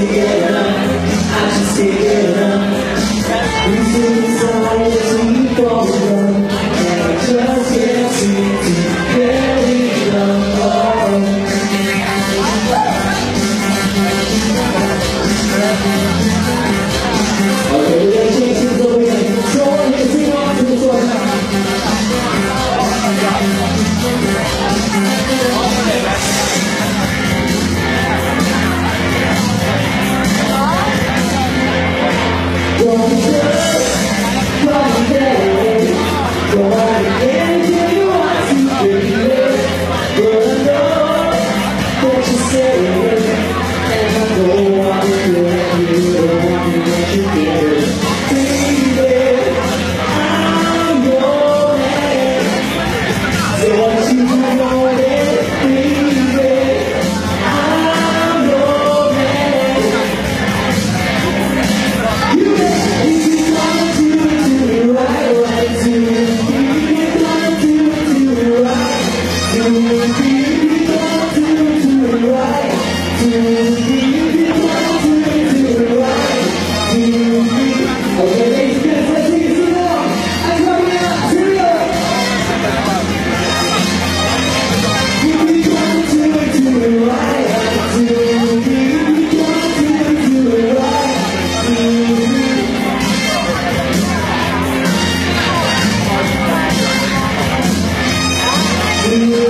to get up. I just to get up. Yeah.